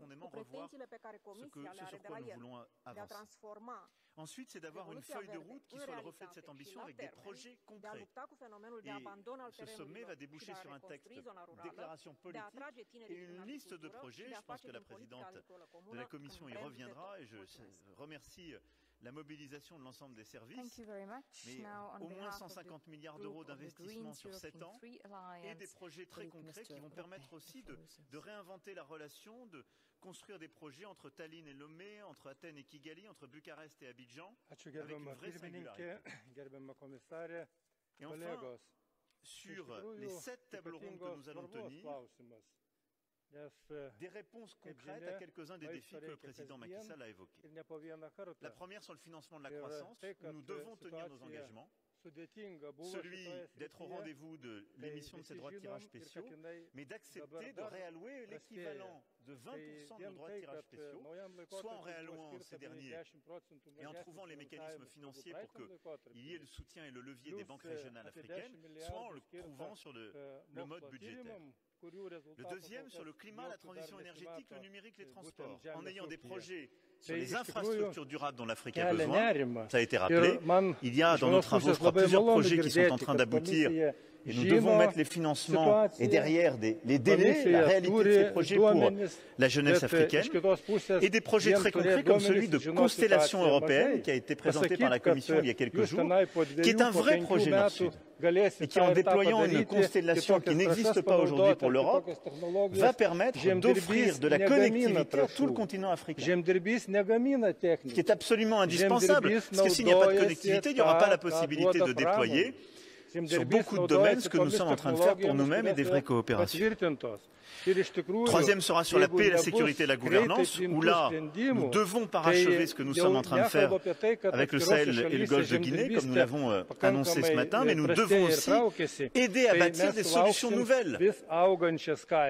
profondément revoir ce, que, ce sur quoi nous voulons avancer. Ensuite, c'est d'avoir une feuille de route qui soit le reflet de cette ambition avec des projets concrets. Et ce sommet va déboucher sur un texte, rurală, déclaration politique et une liste de projets. Je pense que la présidente de la Commission y reviendra et je remercie la mobilisation de l'ensemble des Thank services. you very much. Mais Now, on au moins behalf of the 150 milliards d'euros d'investissement sur 7 European ans et des projets très concrets qui vont permettre aussi the de, réinventer la relation, de construire des projets entre Tallinn et Lomé, entre Athènes et Kigali, entre Bucarest et Abidjan. Ačiū une vraie komisarė, Et enfin, sur les sept tables rondes que nous allons tenir, e, des réponses concrètes žinia, à quelques-uns des défis que le président Macky. Sall a évoqués. La première sur le financement de la croissance, où nous devons tenir nos engagements. Celui d'être au rendez-vous de l'émission de ces droits de tirage spéciaux, mais d'accepter de réallouer l'équivalent de 20% Tai de droits de tirage spéciaux, soit en réallouant ces derniers 10 procentų et en trouvant les mécanismes financiers pour praeitam que laikotarpiui. il y ait le soutien et le levier des banques régionales africaines, 10 soit en le trouvant sur le, le mode budgétaire. Le deuxième sur le climat, la transition énergétique, le numérique, les transports, en ayant des projets sur les infrastructures durables dont l'Afrique a besoin. Ça a été rappelé. Il y a dans nos travaux, je crois, plusieurs projets qui sont en train d'aboutir. Et nous devons mettre les financements et derrière des, les délais, la réalité de ces projets pour la jeunesse africaine. Et des projets très concrets comme celui de Constellation européenne qui a été présenté par la Commission il y a quelques jours, qui est un vrai projet Nord-Sud. et qui, en déployant une constellation qui n'existe pas aujourd'hui pour l'Europe, va permettre d'offrir de la connectivité à tout le continent africain, negamina qui est absolument indispensable. Parce que s'il n'y a pas de connectivité, il n'y aura pas la possibilité de déployer sur beaucoup de domaines ce que nous sommes en train de faire pour nous-mêmes et des vraies coopérations. Troisième sera sur la paix, la sécurité et la gouvernance, où là, nous devons parachever ce que nous sommes en train de faire avec le Sahel et le Golfe de Guinée, comme nous l'avons euh, annoncé ce matin, mais nous devons aussi aider à bâtir des solutions nouvelles.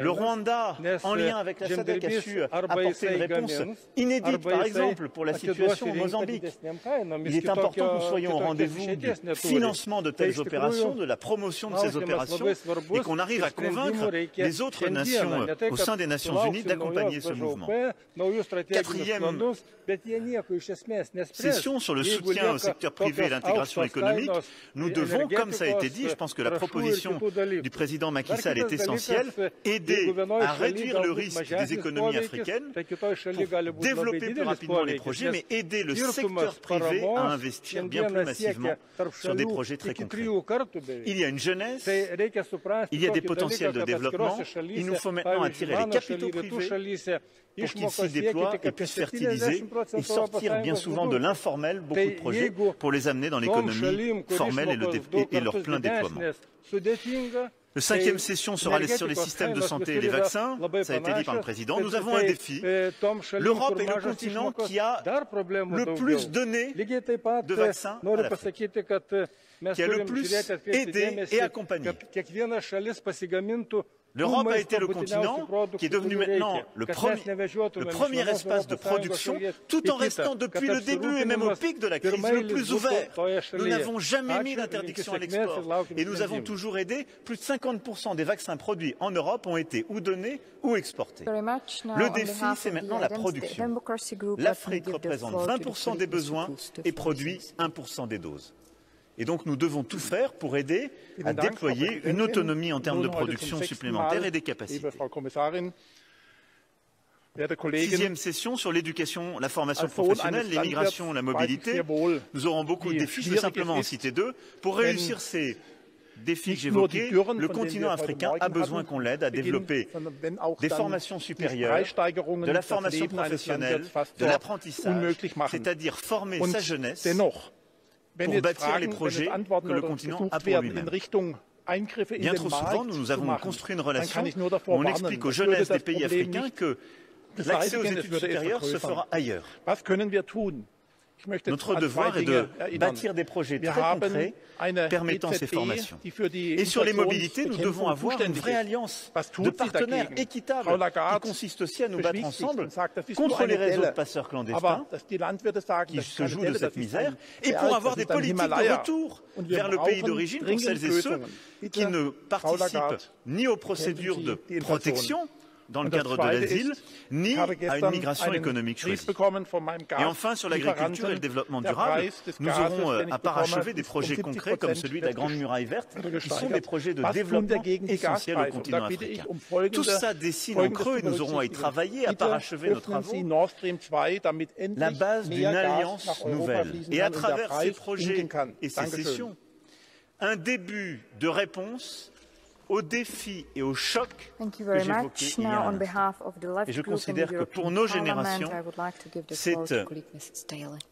Le Rwanda, en lien avec la SADC, a su apporter une réponse inédite, par exemple, pour la situation au Mozambique. Il est important que nous soyons au rendez-vous du financement de telles opérations, de la promotion de ces opérations, et qu'on arrive à convaincre les autres nations au sein des Nations Unies d'accompagner ce mouvement. Quatrième session sur le soutien au secteur privé et l'intégration économique, nous devons, comme ça a été dit, je pense que la proposition du président Macky Sall est essentielle, aider à réduire le risque des économies africaines pour développer plus rapidement les projets, mais aider le secteur privé à investir bien plus massivement sur des projets très concrets. Il y a une jeunesse, il y a des potentiels de développement, il nous faut maintenant attirer les capitaux privés pour qu'ils s'y déploient et puissent fertiliser et sortir bien souvent de l'informel beaucoup de projets pour les amener dans l'économie formelle et, le leur plein déploiement. Le cinquième session sera sur les systèmes de santé et les vaccins. Ça a été dit par le président. Nous avons un défi. L'Europe est le continent qui a le plus donné de vaccins à l'Afrique, qui a le plus aidé et accompagné. L'Europe a été le continent qui est devenu maintenant le premier, le premier espace de production, tout en restant depuis le début et même au pic de la crise le plus ouvert. Nous n'avons jamais mis d'interdiction à l'export et nous avons toujours aidé. Plus de 50% des vaccins produits en Europe ont été ou donnés ou exportés. Le défi, c'est maintenant la production. L'Afrique représente floor to the 20% des besoins et produit 1% des doses. Et donc nous devons tout faire pour aider à déployer une autonomie en termes de production supplémentaire et des capacités. Sixième session sur l'éducation, la formation professionnelle, l'immigration, la mobilité. Nous aurons beaucoup de défis, je vais simplement en citer deux. Pour réussir ces défis que j'évoquais, le continent africain a besoin qu'on l'aide à développer des formations supérieures, de la formation professionnelle, de l'apprentissage, c'est-à-dire former sa jeunesse pour bâtir les projets que le continent a pour lui-même. Bien trop souvent, nous, nous avons construit une relation où on explique aux jeunesses des pays africains que l'accès aux études supérieures se fera ailleurs. Notre devoir est de bâtir des projets très concrets permettant ces formations. Et sur les mobilités, nous devons avoir une vraie alliance de partenaires équitables qui consiste aussi à nous battre ensemble contre les réseaux de passeurs clandestins qui se jouent de cette misère et pour avoir des politiques de retour vers le pays d'origine pour celles et ceux qui ne participent ni aux procédures de protection dans le cadre de l'asile, ni à une migration économique choisie. Et enfin, sur l'agriculture et le développement durable, nous aurons à parachever des projets concrets comme celui de la Grande Muraille Verte, qui sont des projets de développement essentiels au continent africain. Tout ça dessine en creux et nous aurons à y travailler, à parachever nos travaux, la base d'une alliance nouvelle. Et à travers ces projets et ces sessions, un début de réponse aux défis et aux chocs que j'évoquais a un Et je considère que pour nos générations, c'est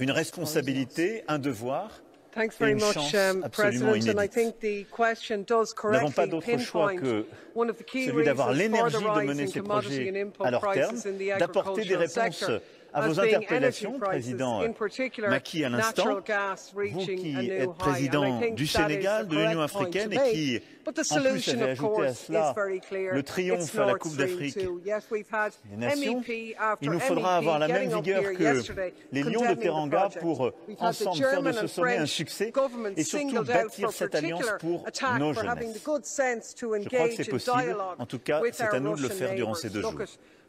une responsabilité, un devoir Thanks very une much, chance um, absolument President. And I think the question does Nous n'avons pas correctly d'autre choix pinpoint que one of the key celui d'avoir reasons for the l'énergie de rise mener in ces commodity projets and input à leur terme, prices in the d'apporter des agricultural réponses sector à vos interpellations, Président Macky à l'instant, vous qui êtes président du Sénégal, de l'Union africaine et qui, en plus, of ajouté à course, cela is very clear. le triomphe à la Coupe d'Afrique 2. Yes, we've had des Nations. MEP after Il nous faudra MEP avoir la même vigueur que les Lions de Teranga pour ensemble faire de ce sommet un succès et surtout bâtir cette alliance pour nos jeunesses. the good sense to Je crois que engage c'est possible. En tout cas, c'est à nous de le faire durant ces deux jours.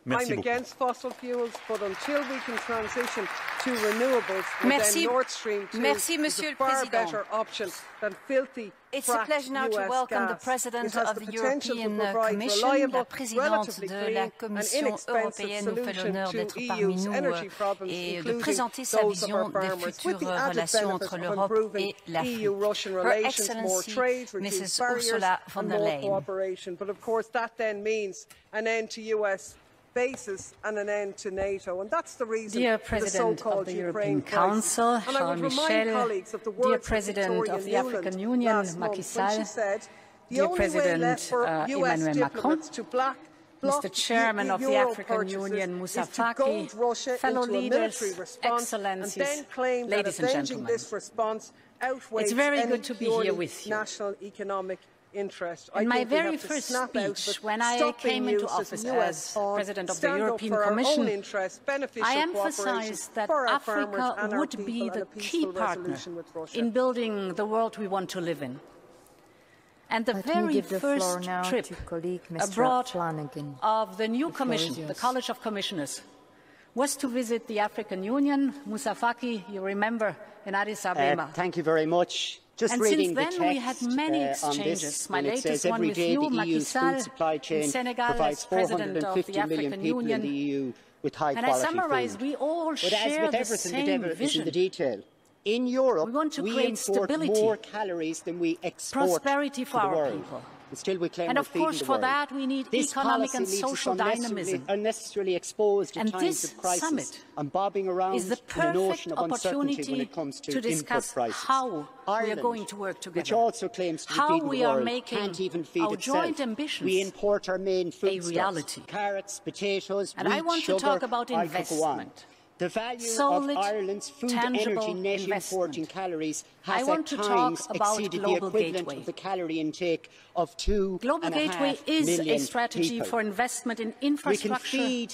Merci I'm beaucoup. against fossil fuels, but until we can transition to renewables, well, Merci. then Nord Stream 2 Merci, is Monsieur a le far Président. better option than filthy It's a pleasure now to welcome the. President of the European Commission. La présidente de la Commission européenne nous fait l'honneur d'être parmi nous energy euh, et de présenter sa vision des futures relations entre of l'Europe et l'Afrique. EU-Russian Her Excellency Mrs. Ursula von der Leyen. basis and an end to NATO. And that's the reason dear President the of the European Council, crisis. Charles Michel, dear President of the African Union, Macky Sall, dear President uh, Emmanuel Macron, Mr. Chairman of the African Union, Moussa Faki, fellow leaders, excellencies, ladies and gentlemen. It's very good to be here with you interest. In my very first speech, when I came into office as, as President of the European Commission, interest, I emphasized that Africa would be the key partner in building the world we want to live in. And the Let very first trip abroad Flanagan. of the new the Commission, the College of Commissioners, was to visit the African Union. Musafaki, you remember, in Addis uh, Ababa. Uh, thank you very much. Just And reading since then, the text, we had many uh, on exchanges. this, My latest one with you, the Macky EU's Sall, food supply in Senegal as President of the African people in Union. the EU with high And I quality summarize, we all But as share with the everything, the same devil is in vision. the detail. In Europe, We want to create import stability, more calories than we export prosperity to for the our people. And of course, for that, we need this economic and social dynamism. Unnecessarily exposed and this summit is the perfect the opportunity to, to, discuss how Ireland, we are going to work together, which also claims to how we are world, making our joint ambitions we import our main food a reality. Carrots, potatoes, and wheat, I want to talk about investment. The value Solid, of Ireland's food energy net investment. importing calories has I want at to talk times about exceeded the equivalent Gateway. of the calorie intake of two Global and a Gateway half is a strategy people. for investment in We can infrastructure. feed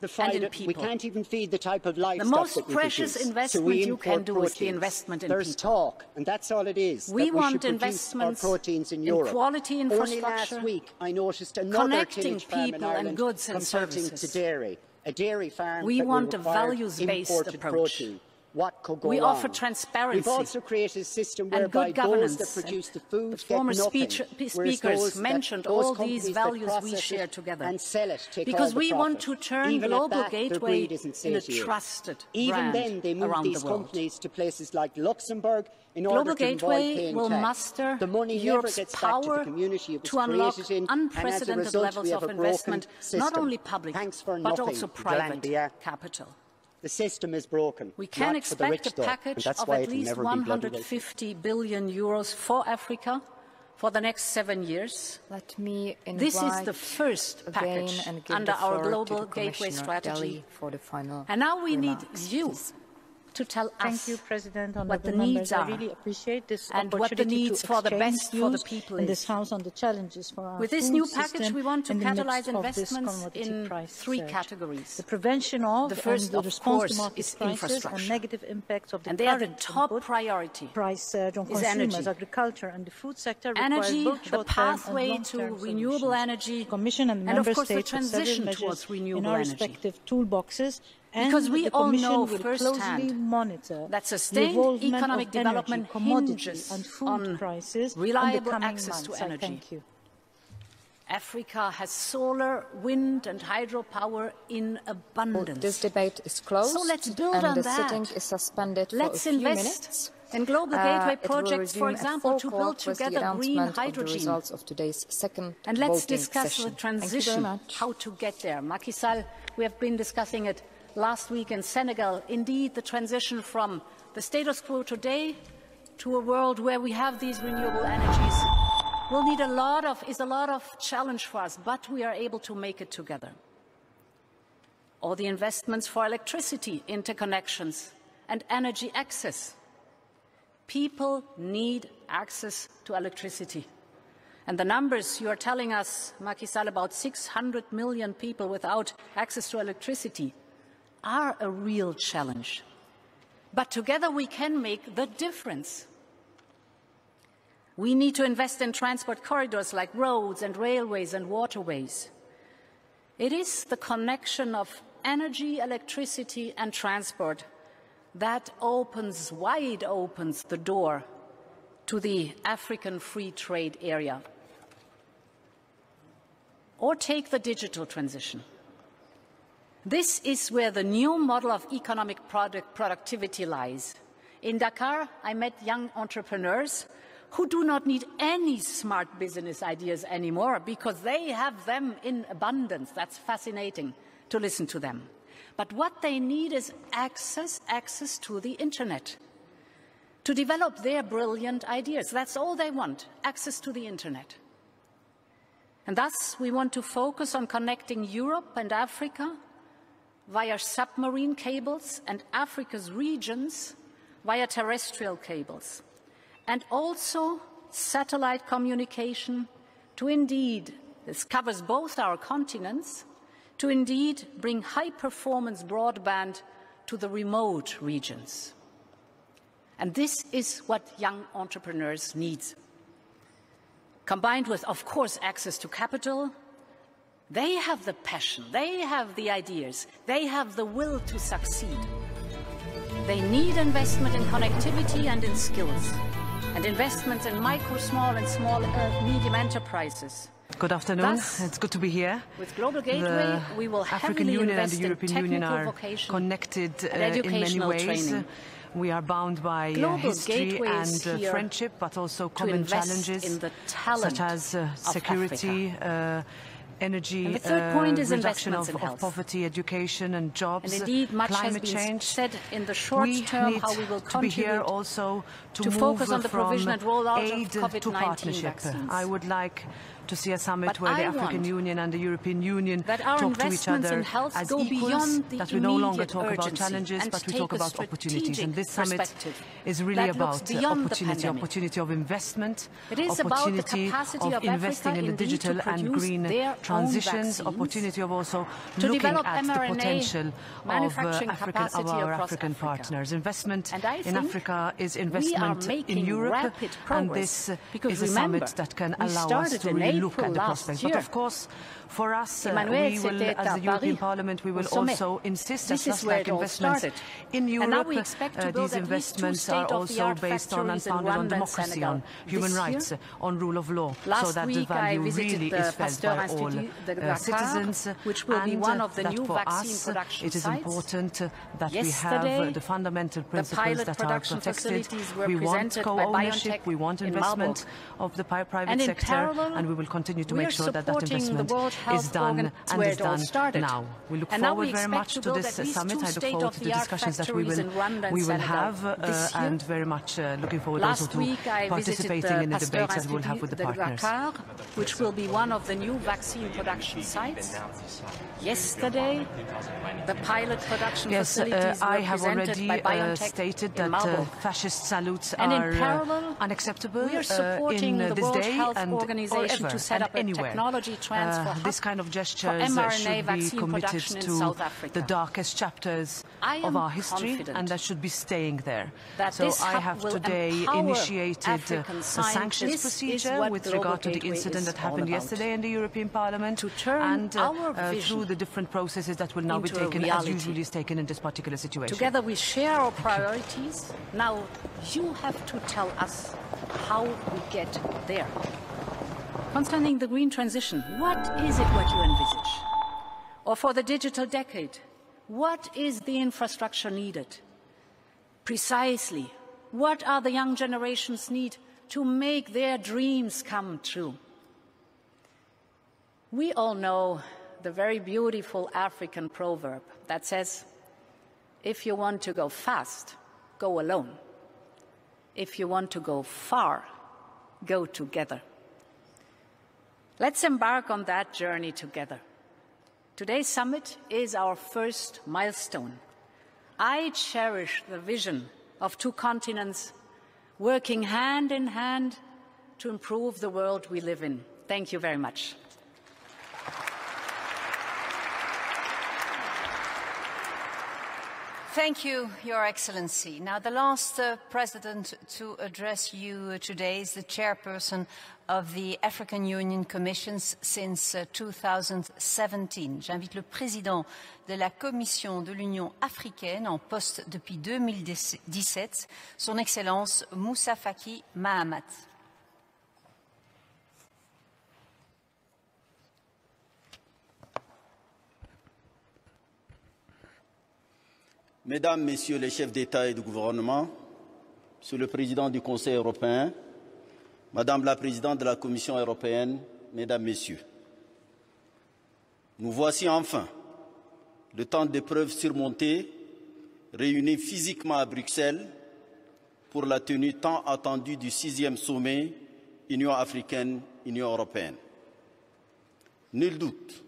the and in fight, we can't even feed the type of livestock most that we precious produce. investment so you can import do is the investment in There's people. talk, and that's all it is. We want investments proteins in in Europe. quality Only infrastructure, last week, I noticed another connecting in people and goods and services. to dairy. A dairy farm We want a values-based approach. protein. What could go We wrong? offer transparency We've also created a system and good governance. those that produce the food the former speech- speakers mentioned all these values we share together. and sell it take Because we want to turn Even Global that, Gateway in a trusted Even brand then, they move around these the world. companies to places like Luxembourg Global Gateway will muster Europe's power to, to unlock in, unprecedented levels of investment, system. not only public, but also private Glandia. capital. The system is broken. We can expect a package though, of at least 150 billion euros for Africa for the next seven years. this is the first package under our Global Gateway strategy. and now we remarks. need you to tell Thank us you, President. what the needs members. are I really appreciate this and what the needs for the best for the people in this. House on the challenges for our With this new package, we want to in catalyse of investments in three surge. categories. The prevention of The first, and the of response course, is infrastructure. and negative impacts of the And they are the top input priority. price surge on is consumers, energy. agriculture and the food sector Energy, the pathway to renewable solutions. energy, The Commission and, and of course the states have several transition towards in renewable our energy. respective toolboxes. And Because we all know firsthand monitor that sustained economic development commodity hinges and food on prices in reliable the access to months. I energy. thank you. Africa has solar, wind and hydropower in abundance. This debate is closed. So let's build and on the that. sitting is suspended Let's for a few invest minutes. in global Uh, gateway it will projects, for example, to build with the together green announcement of the hydrogen. of today's second And let's discuss session. the Thank you very transition, how to get there. Macky Sall, we have been discussing it last week in Senegal. Indeed, the transition from the status quo today to a world where we have these renewable energies will need a lot of, is a lot of challenge for us, but we are able to make it together. Or the investments for electricity, interconnections, and energy access. People need access to electricity. And the numbers you are telling us, Macky about 600 million people without access to electricity are a real challenge. But together we can make the difference. We need to invest in transport corridors like roads and railways and waterways. It is the connection of energy, electricity and transport that opens, wide opens the door to the African free trade area. Or take the digital transition. This is where the new model of economic product productivity lies. In Dakar, I met young entrepreneurs who do not need any smart business ideas anymore because they have them in abundance. That's fascinating to listen to them. But what they need is access, access to the internet to develop their brilliant ideas. That's all they want, access to the internet. And thus, we want to focus on connecting Europe and Africa via submarine cables and Africa's regions via terrestrial cables. And also satellite communication to indeed, this covers both our continents, to indeed bring high-performance broadband to the remote regions. And this is what young entrepreneurs need. Combined with, of course, access to capital, they have the passion, they have the ideas, they have the will to succeed. They need investment in connectivity and in skills, and investments in micro, small and small, uh, medium enterprises. Good afternoon. Thus, it's good to be here. With Global Gateway, the we will African Union and the European Union are vocation connected uh, in many ways. training. We are bound by uh, history and uh, friendship, but also common challenges in the such as uh, security, energy, And the third uh, point is reduction of, in of health. poverty, education and jobs, And indeed, much has climate been change. said in the short we term how we will to be here contribute also to, to move focus on the provision and rollout of aid to COVID-19 partnership. vaccines. I would like to see a summit where I the African Union and the European Union talk to each other as equals, that we no longer talk about challenges, but we talk about opportunities. And this summit is really about opportunity, opportunity of investment, opportunity of, of investing in the digital and green transitions, opportunity of also looking at mRNA the potential of uh, African, of our African Africa. partners. Investment in Africa is investment in Europe, and this is a summit that can allow us to really really look at the prospects. But of course, for us, uh, we will, as the European Parliament, we will also insist on trust-like investments. Started. In Europe, uh, these investments are also based on and founded on democracy, on human this rights, year? on rule of law, Last so that the value really the is felt by all uh, citizens, which will be one of the new for us, it is important that we have uh, the fundamental principles the that are protected. We want co-ownership, we want investment in of the private and sector, parallel, and we will continue to make sure that that investment is done and is done started. now. We look And now forward we very much to to this summit. I look forward to the discussions that we will, in Rwanda and we will have, uh, and very much uh, looking forward Last also to participating in the debates that we'll have with the partners. Dakar, which will be one of the new vaccine production sites. Yesterday, the pilot production Yes, uh, facilities I were have already uh, stated that uh, fascist salutes And in are uh, parallel, unacceptable we are uh, supporting in uh, the this World day Health and Organization to set up a anywhere. technology transfer Uh, this kind of gestures should be committed to the darkest chapters of our history, and that should be staying there. so I have today initiated a sanctions procedure with regard to the incident that happened yesterday in the European Parliament, To turn and uh, our uh, through the different processes that will now be taken as usually is taken in this particular situation. Together we share our priorities. Now you have to tell us how we get there. Concerning the green transition, what is it what you envisage? Or for the digital decade, what is the infrastructure needed? Precisely, what are the young generations need to make their dreams come true? We all know the very beautiful African proverb that says, if you want to go fast, go alone. If you want to go far, go together. Let's embark on that journey together. Today's summit is our first milestone. I cherish the vision of two continents working hand in hand to improve the world we live in. Thank you very much. Thank you, Your Excellency. Now, the last uh, president to address you today is the chairperson of the African Union Commissions since uh, 2017. J'invite le président de la Commission de l'Union africaine en poste depuis 2017, son Excellence Moussa Faki Mahamat. Mesdames, Messieurs les chefs d'État et de gouvernement, Monsieur le Président du Conseil européen, Madame la Présidente de la Commission européenne, Mesdames, Messieurs, nous voici enfin, le temps d'épreuves surmonté, réunis physiquement à Bruxelles pour la tenue tant attendue du sixième sommet Union africaine-Union européenne. Nul doute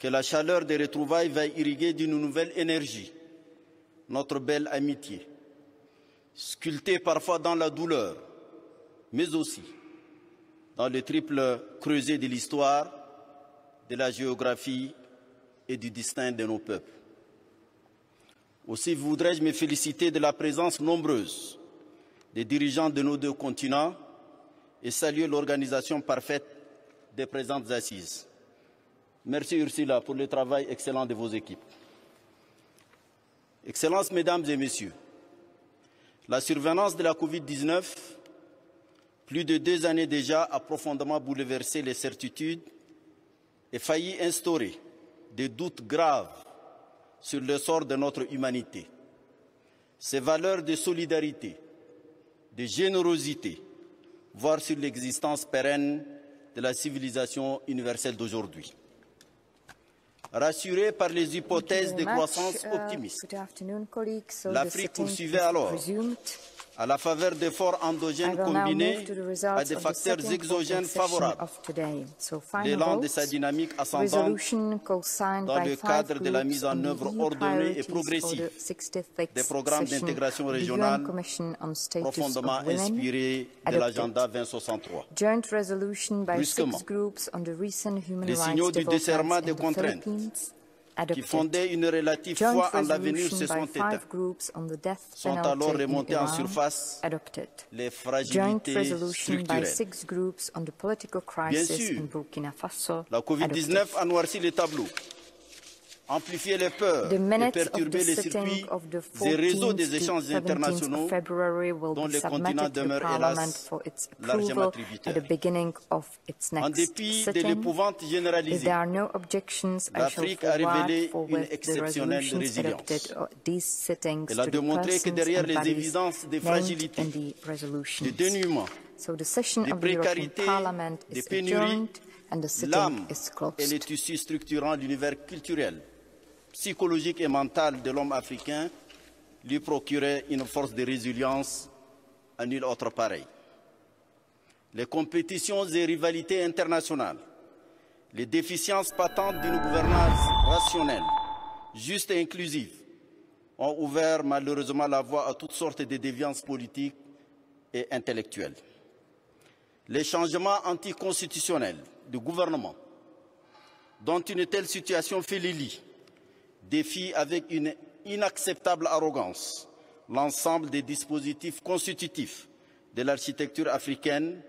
que la chaleur des retrouvailles va irriguer d'une nouvelle énergie notre belle amitié, sculptée parfois dans la douleur, mais aussi dans le triple creuset de l'histoire, de la géographie et du destin de nos peuples. Aussi voudrais-je me féliciter de la présence nombreuse des dirigeants de nos deux continents et saluer l'organisation parfaite des présentes assises. Merci Ursula pour le travail excellent de vos équipes. Excellences, Mesdames et Messieurs, la survenance de la Covid-19, plus de deux années déjà, a profondément bouleversé les certitudes et failli instaurer des doutes graves sur le sort de notre humanité. Ces valeurs de solidarité, de générosité, voire sur l'existence pérenne de la civilisation universelle d'aujourd'hui. Rassuré par les hypothèses de croissance optimistes, l'Afrique poursuivait alors, à la faveur d'efforts endogènes combinés à des facteurs exogènes favorables, l'élan de sa dynamique ascendante dans le cadre de la mise en œuvre ordonnée et progressive des programmes d'intégration régionale profondément inspirés de l'agenda 2063. Brusquement, les signaux du desserrement des contraintes qui fondaient une relative foi en l'avenir se sont éteints. Sont alors remontées en surface les fragilités structurelles. Bien sûr, la Covid-19 a noirci les tableaux, amplifié les peurs et perturbé les circuits et réseaux des échanges internationaux dont le continent demeure hélas largement tributaire. En dépit de l'épouvante généralisée, l'Afrique a révélé une exceptionnelle résilience. Elle a démontré que derrière les évidences des fragilités, des dénuements and the sitting is closed. et les tissus structurants de l'univers culturel, psychologique et mental de l'homme africain lui procuraient une force de résilience à nul autre pareil. Les compétitions et rivalités internationales, les déficiences patentes d'une gouvernance rationnelle, juste et inclusive, ont ouvert malheureusement la voie à toutes sortes de déviances politiques et intellectuelles. Les changements anticonstitutionnels du gouvernement, dont une telle situation fait les défient avec une inacceptable arrogance l'ensemble des dispositifs constitutifs de l'architecture africaine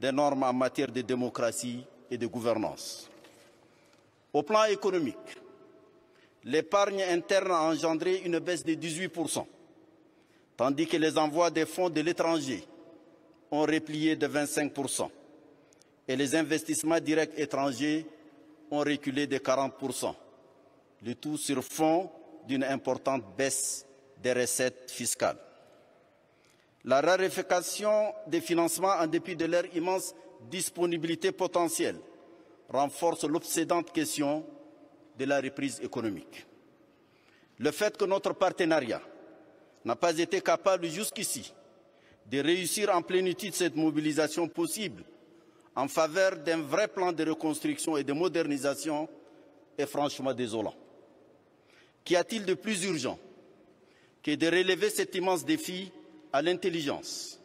des normes en matière de démocratie et de gouvernance. Au plan économique, l'épargne interne a engendré une baisse de 18%, tandis que les envois des fonds de l'étranger ont replié de 25% et les investissements directs étrangers ont reculé de 40%, le tout sur fond d'une importante baisse des recettes fiscales. La raréfaction des financements en dépit de leur immense disponibilité potentielle renforce l'obsédante question de la reprise économique. Le fait que notre partenariat n'a pas été capable jusqu'ici de réussir en plénitude cette mobilisation possible en faveur d'un vrai plan de reconstruction et de modernisation est franchement désolant. Qu'y a-t-il de plus urgent que de relever cet immense défi à l'intelligence,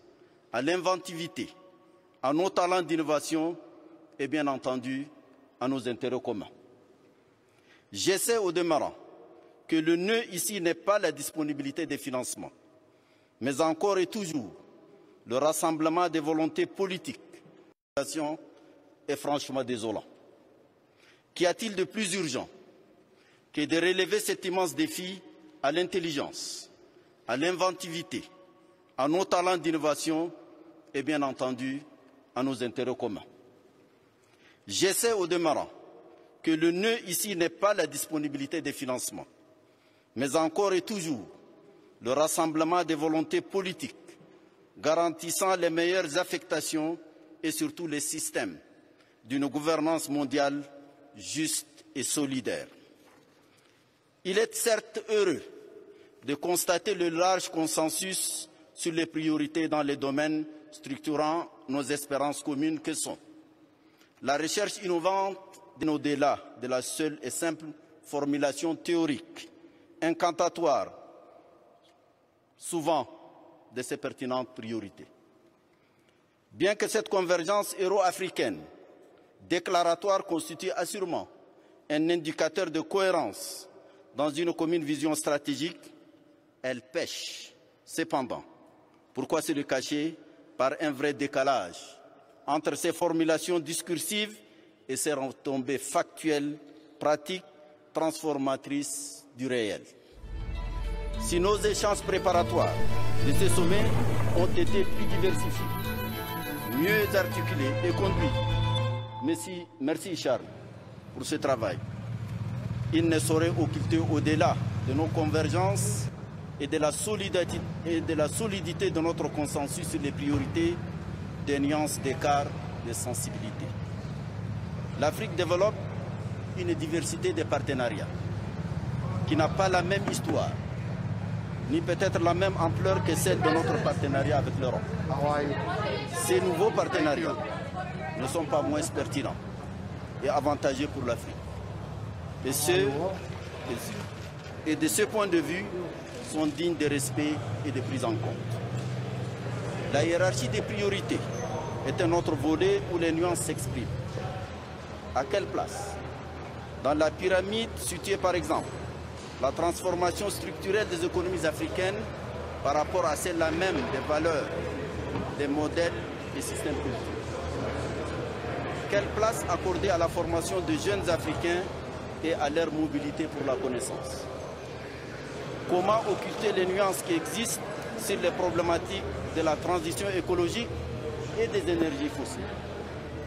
à l'inventivité, à nos talents d'innovation et bien entendu à nos intérêts communs? J'essaie au demeurant que le nœud ici n'est pas la disponibilité des financements, mais encore et toujours le rassemblement des volontés politiques est franchement désolant. Qu'y a-t-il de plus urgent que de relever cet immense défi à l'intelligence, à l'inventivité, à nos talents d'innovation et bien entendu à nos intérêts communs J'essaie au demeurant que le nœud ici n'est pas la disponibilité des financements, mais encore et toujours le rassemblement des volontés politiques garantissant les meilleures affectations et surtout les systèmes d'une gouvernance mondiale juste et solidaire. Il est certes heureux de constater le large consensus sur les priorités dans les domaines structurant nos espérances communes que sont la recherche innovante au-delà de la seule et simple formulation théorique, incantatoire, souvent de ces pertinentes priorités. Bien que cette convergence euro-africaine déclaratoire constitue assurément un indicateur de cohérence dans une commune vision stratégique, elle pêche cependant. Pourquoi se le cacher Par un vrai décalage entre ces formulations discursives et ses retombées factuelles, pratiques, transformatrices du réel? Si nos échanges préparatoires de ce sommet ont été plus diversifiés, mieux articulés et conduits, merci Charles pour ce travail. Il ne saurait occulter au-delà de nos convergences et de, la solidité, et de la solidité de notre consensus sur les priorités des nuances d'écart de sensibilité. L'Afrique développe une diversité de partenariats qui n'a pas la même histoire, ni peut-être la même ampleur que celle de notre partenariat avec l'Europe. Ces nouveaux partenariats ne sont pas moins pertinents et avantageux pour l'Afrique. Et, et de ce point de vue, sont dignes de respect et de prise en compte. La hiérarchie des priorités est un autre volet où les nuances s'expriment. À quelle place? Dans la pyramide située par exemple, la transformation structurelle des économies africaines par rapport à celle-là même des valeurs, des modèles et systèmes politiques. Quelle place accorder à la formation de jeunes Africains et à leur mobilité pour la connaissance Comment occulter les nuances qui existent sur les problématiques de la transition écologique et des énergies fossiles?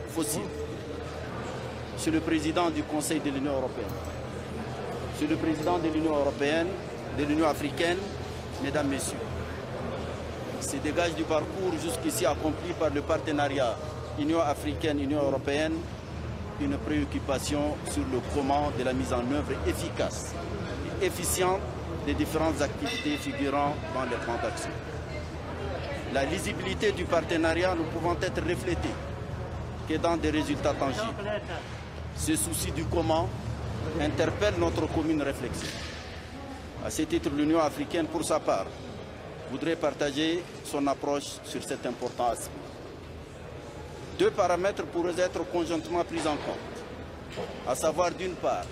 fossiles. Monsieur le Président du Conseil de l'Union européenne, Monsieur le Président de l'Union européenne, de l'Union africaine, Mesdames, Messieurs, se dégage du parcours jusqu'ici accompli par le partenariat Union africaine-Union européenne une préoccupation sur le comment de la mise en œuvre efficace et efficiente des différentes activités figurant dans les plans d'action. La lisibilité du partenariat ne pouvant être reflétée que dans des résultats tangibles. Ce souci du comment interpelle notre commune réflexion. À ce titre, l'Union africaine, pour sa part, voudrait partager son approche sur cet important aspect. Deux paramètres pourraient être conjointement pris en compte, à savoir d'une part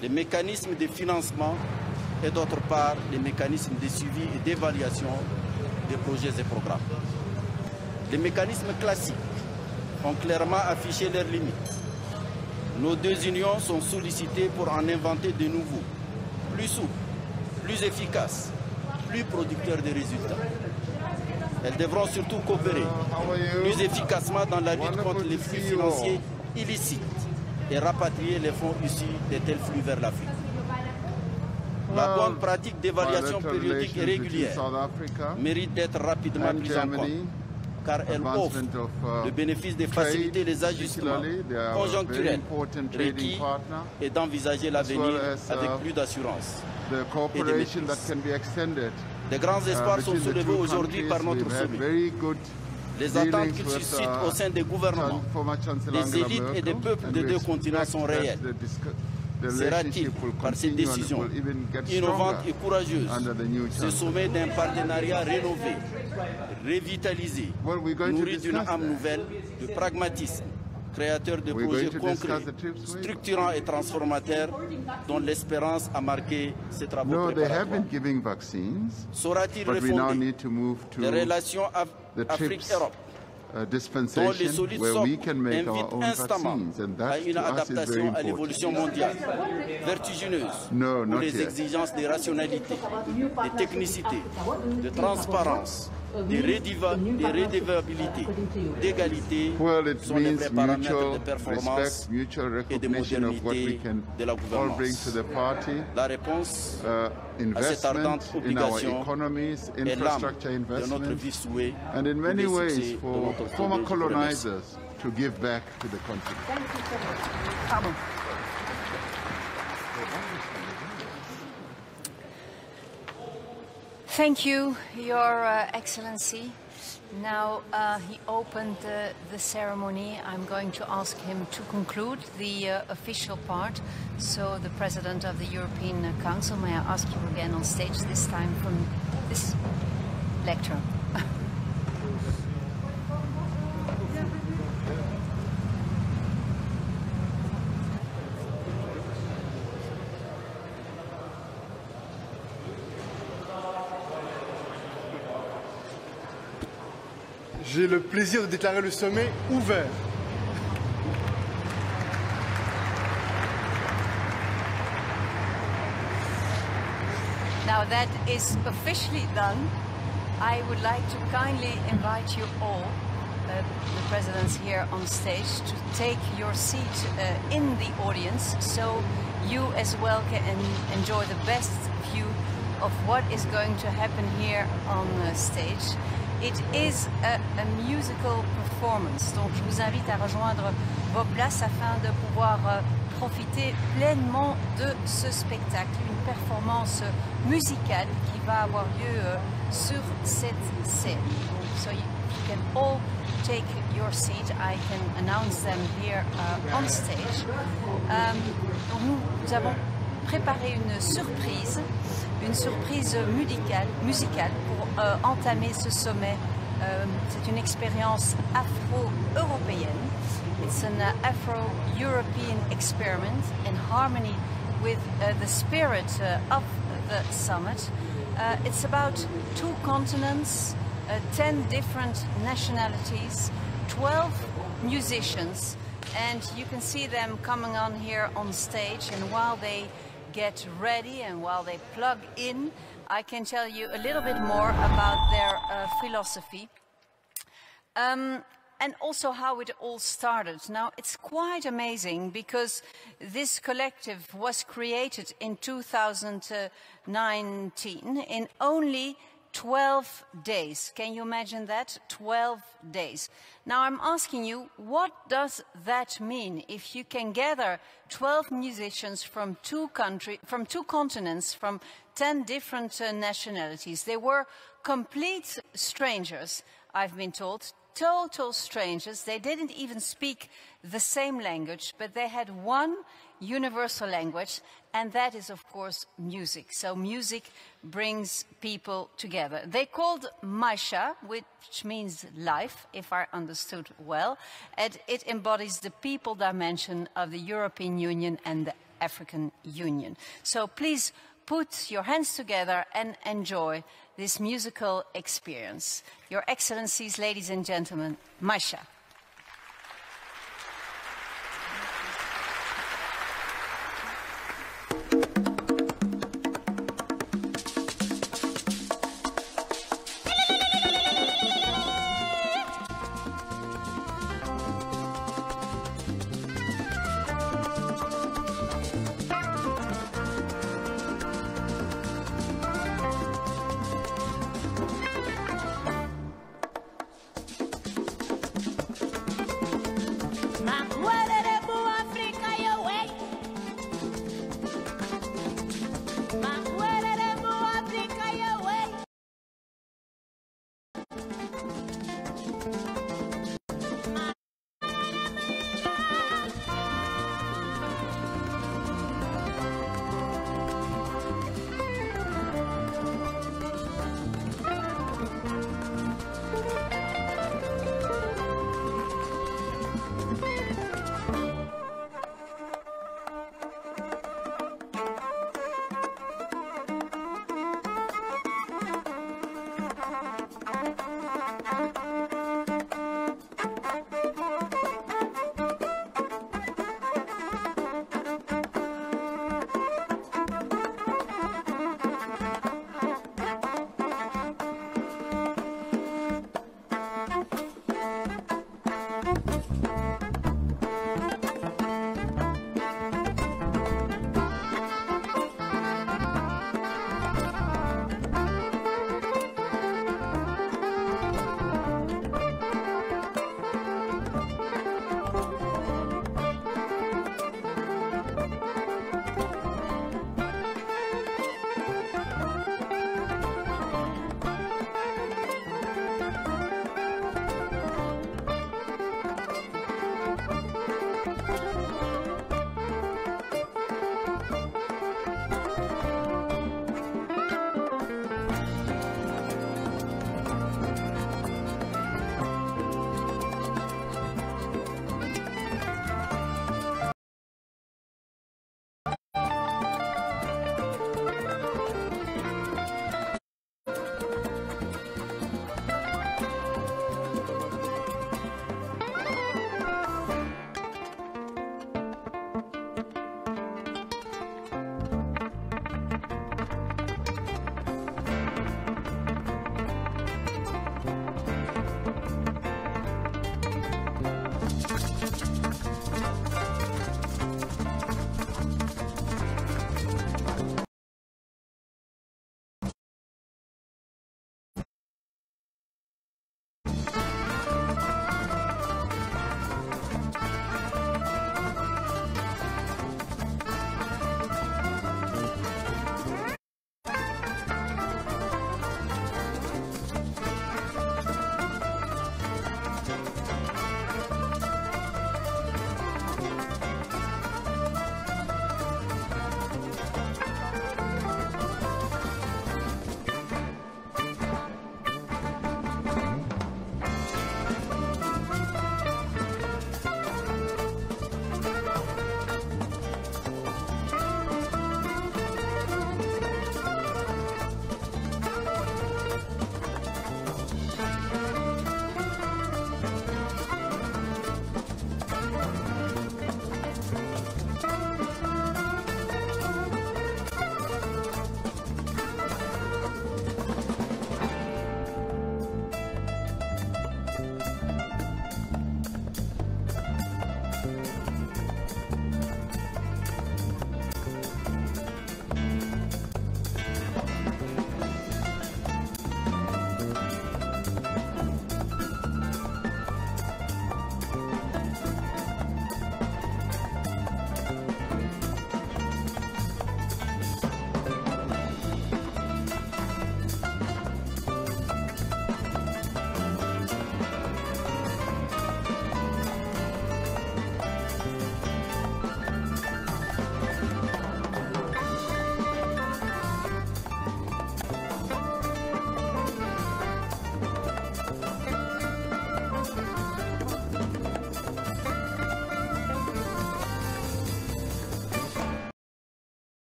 les mécanismes de financement et d'autre part les mécanismes de suivi et d'évaluation des projets et programmes. Les mécanismes classiques ont clairement affiché leurs limites. Nos deux unions sont sollicitées pour en inventer de nouveaux, plus souples, plus efficaces, plus producteurs de résultats. Elles devront surtout coopérer plus efficacement dans la lutte contre les flux financiers illicites et rapatrier les fonds issus de tels flux vers l'Afrique. La bonne pratique d'évaluation périodique et régulière mérite d'être rapidement prise en compte car elle offre le bénéfice de faciliter les ajustements conjoncturels requis et d'envisager l'avenir avec plus d'assurance et de maîtrise. De grands espoirs sont soulevés aujourd'hui par notre sommet. Les attentes qu'il suscite au sein des gouvernements, des élites et des peuples des deux continents sont réelles. Sera-t-il, par ces décisions innovantes et courageuses, ce sommet d'un partenariat rénové, revitalisé, nourri d'une âme nouvelle, de pragmatisme, créateur de projets concrets, structurants et transformateurs, dont l'espérance a marqué ses travaux Saura-t-il refonder les relations Afrique-Europe uh, dispensation where we can make our own vaccines, and that to us is very important. mondiale, vertigineuse, no, où les exigences de rationalité, de technicité, de transparence, de redevabilité, d'égalité well, it means mutual respect, mutual recognition of what we can. All bring to the party. La réponse uh, investment economies, infrastructure est and in many ways for former colonizers to give back to the country. Thank you so much. Thank you, Your uh, Excellency. Now uh, he opened the, the ceremony. I'm going to ask him to conclude the uh, official part. So the President of the European Council, may I ask you again on stage, this time from this lectern. J'ai le plaisir de déclarer le sommet ouvert. Now that is officially done. I would like to kindly invite you all, uh, the presidents here on stage, to take your seat uh, in the audience so you as well can enjoy the best view of what is going to happen here on uh, stage. It is a, a musical performance, donc je vous invite à rejoindre vos places afin de pouvoir euh, profiter pleinement de ce spectacle, une performance musicale qui va avoir lieu euh, sur cette scène. So you, can all take your seat. I can announce them here uh, on stage. Donc nous, avons préparé une surprise, une surprise musicale, euh, entamer ce sommet. Euh, C'est une expérience afro-européenne. It's an uh, Afro-European experiment in harmony with uh, the spirit uh, of the summit. Uh, it's about two continents, uh, 10 different nationalities, 12 musicians, and you can see them coming on here on stage. And while they get ready and while they plug in, I can tell you a little bit more about their uh, philosophy. Um, and also how it all started. Now, it's quite amazing because this collective was created in 2019 in only 12 days. Can you imagine that? 12 days. Now I'm asking you, what does that mean if you can gather 12 musicians from two countries, from two continents, from 10 different uh, nationalities? They were complete strangers, I've been told, total strangers. They didn't even speak the same language, but they had one universal language, and that is, of course, music. So music brings people together. They called Maisha, which means life, if I understood well, and it embodies the people dimension of the European Union and the African Union. So please put your hands together and enjoy this musical experience. Your Excellencies, ladies and gentlemen, Maisha.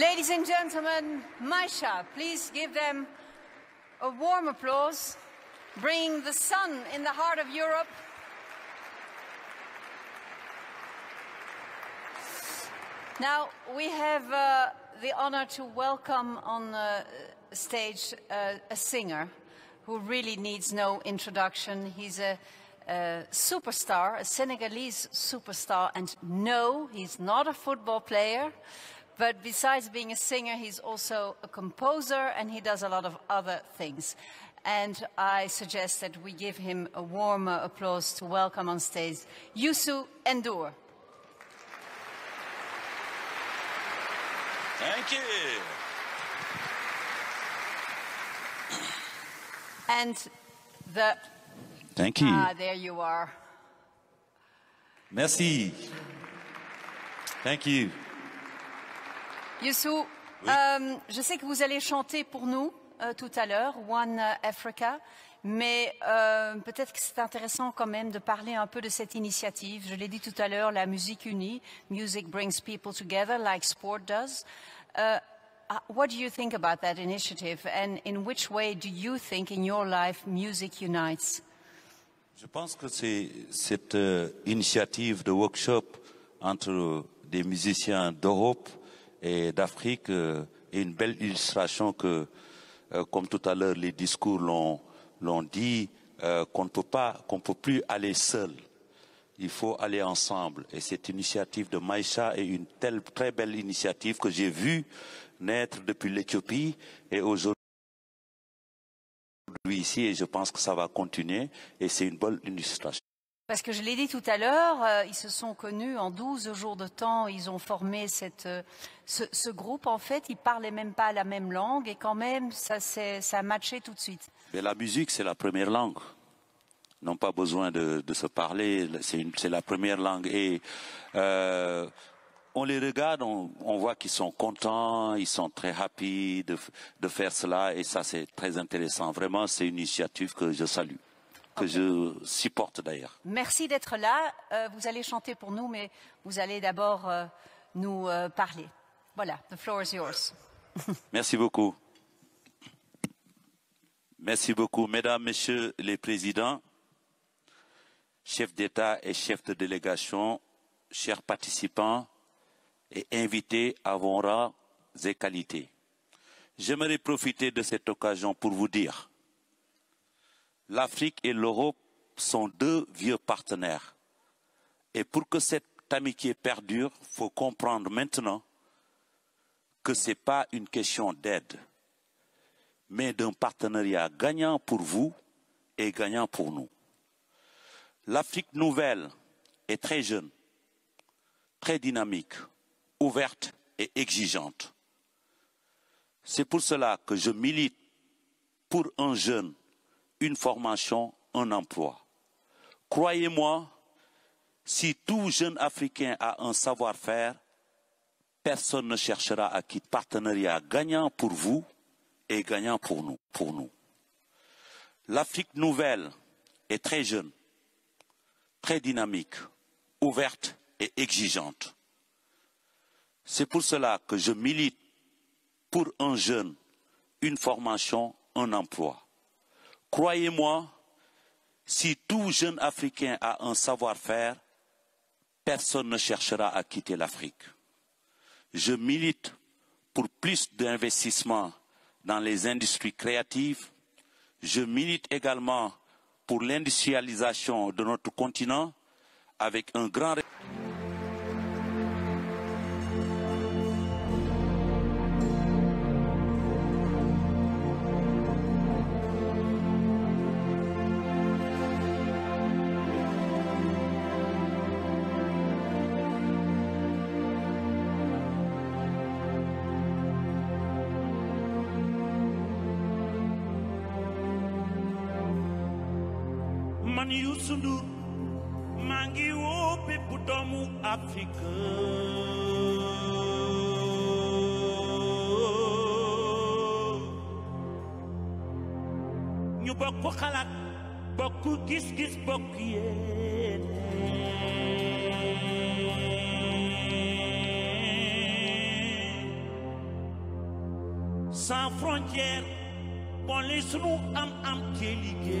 Ladies and gentlemen, Maisha, please give them a warm applause, bringing the sun in the heart of Europe. Now, we have uh, the honor to welcome on the stage uh, a singer who really needs no introduction. He's a, a, superstar, a Senegalese superstar, and no, he's not a football player. But besides being a singer, he's also a composer and he does a lot of other things. And I suggest that we give him a warm applause to welcome on stage Youssou N'Dour. Thank you. And the... Thank you. Ah, there you are. Merci. Thank you. Youssou, oui. euh, je sais que vous allez chanter pour nous euh, tout à l'heure, One Africa, mais euh, peut-être que c'est intéressant quand même de parler un peu de cette initiative. Je l'ai dit tout à l'heure, la musique unie, music brings people together like sport does. Uh, what do you think about that initiative? And in which way do you think in your life music unites? Je pense que c'est cette euh, initiative de workshop entre des musiciens d'Europe et d'Afrique euh, est une belle illustration que, euh, comme tout à l'heure les discours l'ont dit, euh, qu'on ne peut pas, qu'on peut plus aller seul. Il faut aller ensemble. Et cette initiative de Maïcha est une telle très belle initiative que j'ai vue naître depuis l'Éthiopie et aujourd'hui ici et je pense que ça va continuer et c'est une bonne illustration. Parce que je l'ai dit tout à l'heure, euh, ils se sont connus en 12 jours de temps, ils ont formé cette, euh, ce, groupe. En fait, ils parlaient même pas la même langue et quand même, ça, ça a matché tout de suite. Mais la musique, c'est la première langue. Ils n'ont pas besoin de, de se parler, c'est la première langue. Et euh, on les regarde, on, on voit qu'ils sont contents, ils sont très happy de, de faire cela et ça, c'est très intéressant. Vraiment, c'est une initiative que je salue que je supporte d'ailleurs. Merci d'être là. Euh, vous allez chanter pour nous, mais vous allez d'abord euh, nous euh, parler. Voilà, the floor is yours. Merci beaucoup. Merci beaucoup, mesdames, messieurs les présidents, chefs d'État et chefs de délégation, chers participants et invités à vos rangs et qualités. J'aimerais profiter de cette occasion pour vous dire l'Afrique et l'Europe sont deux vieux partenaires. Et pour que cette amitié perdure, il faut comprendre maintenant que ce n'est pas une question d'aide, mais d'un partenariat gagnant pour vous et gagnant pour nous. L'Afrique nouvelle est très jeune, très dynamique, ouverte et exigeante. C'est pour cela que je milite pour un jeune une formation, un emploi. Croyez-moi, si tout jeune Africain a un savoir-faire, personne ne cherchera à quitter partenariat gagnant pour vous et gagnant pour nous. Pour nous. L'Afrique nouvelle est très jeune, très dynamique, ouverte et exigeante. C'est pour cela que je milite pour un jeune, une formation, un emploi. Croyez-moi, si tout jeune Africain a un savoir-faire, personne ne cherchera à quitter l'Afrique. Je milite pour plus d'investissements dans les industries créatives. Je milite également pour l'industrialisation de notre continent avec un grand... pe pou domou Afrikan Nyo boku xalaat boku gis-gis boku yéene sans frontière bon li am am kelige.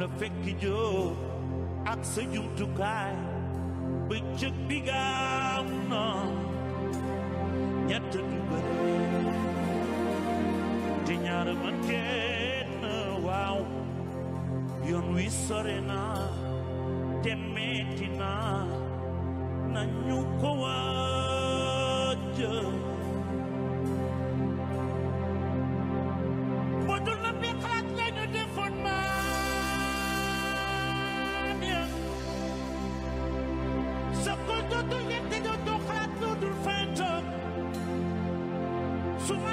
la fekk joo ak sa jumtukaay bëccëg bi gaaw na ñett du bëre. Te ñaar man kenn yoon wi sore na te na nañu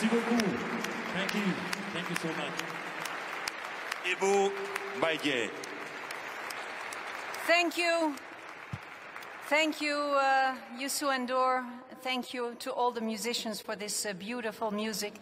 Merci beaucoup. Thank you. Thank you so much. Ibu Baye. Thank you. Thank you, uh, Yusu Endor. Thank you to all the musicians for this uh, beautiful music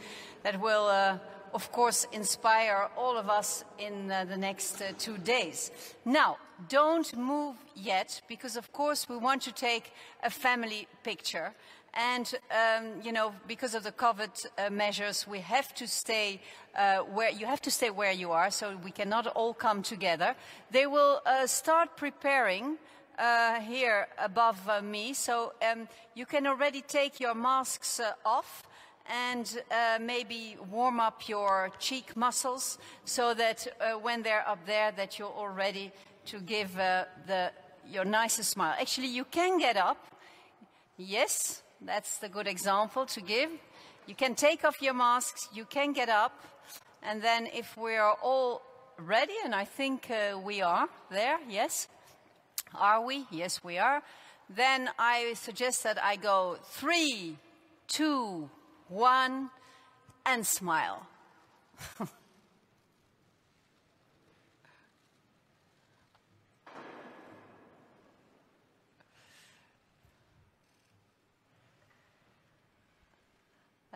that will, uh, of course, inspire all of us in uh, the next uh, two days. Now, don't move yet, because, of course, we want to take a family picture. And, um, you know, because of the COVID uh, measures, we have to stay uh, where you have to stay where you are, so we cannot all come together. They will uh, start preparing uh, here above uh, me, so um, you can already take your masks uh, off and uh, maybe warm up your cheek muscles so that uh, when they're up there that you're all ready to give the, your nicest smile. Actually, you can get up. Yes, that's the good example to give. You can take off your masks, you can get up, and then if we are all ready, and I think uh, we are there, yes? Are we? Yes, we are. Then I suggest that I go three, two, one, and smile.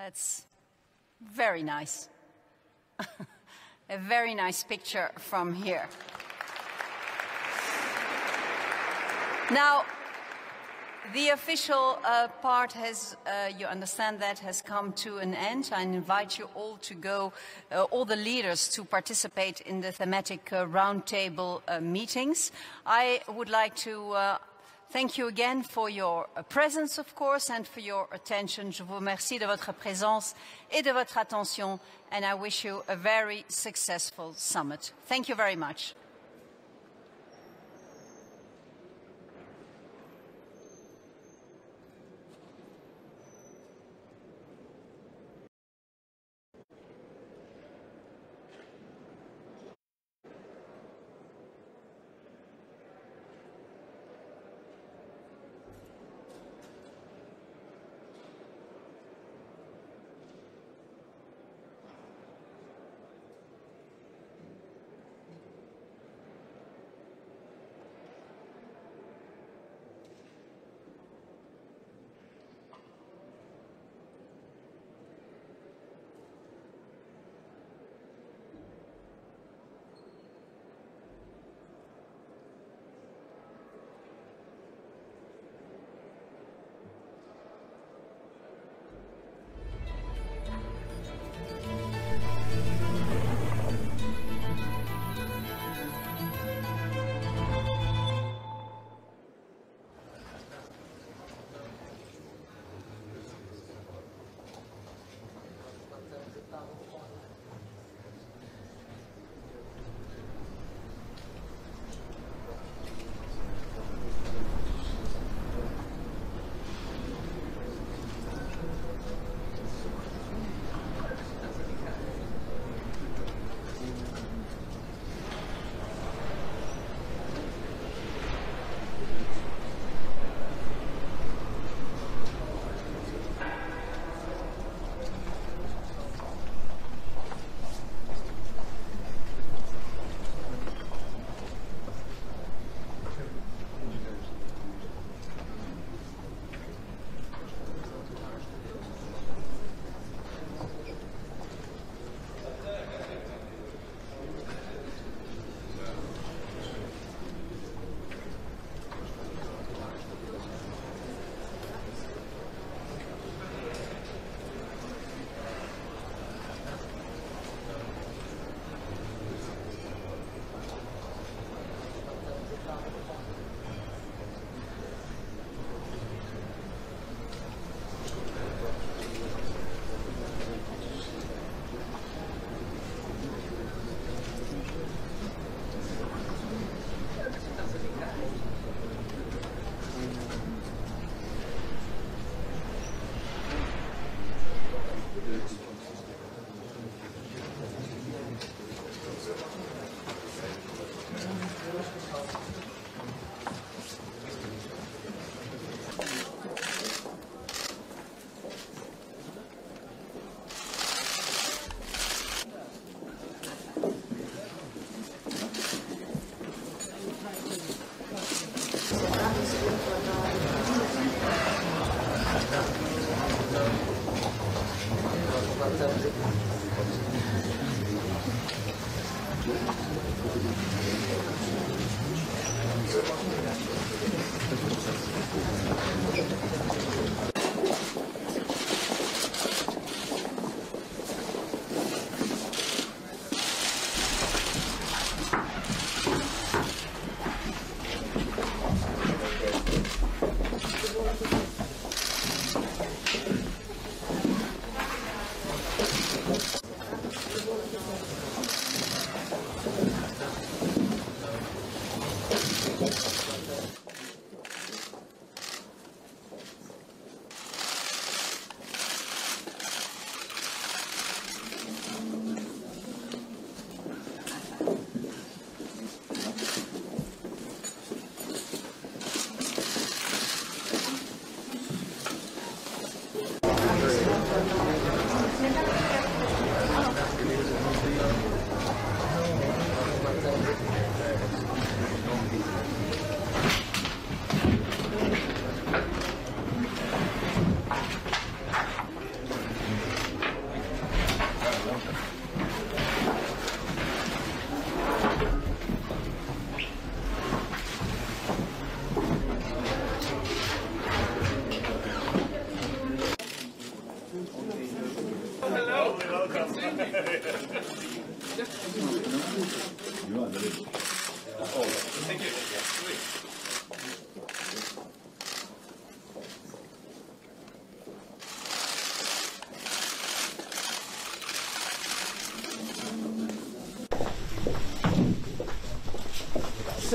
That's very nice. A very nice picture from here. Now, the official uh, part has, uh, you understand that, has come to an end. I invite you all to go, uh, all the leaders to participate in the thematic uh, roundtable uh, meetings. I would like to uh, thank you again for your uh, presence, of course, and for your attention. Je vous remercie de votre présence et de votre attention, and I wish you a very successful summit. Thank you very much.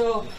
So.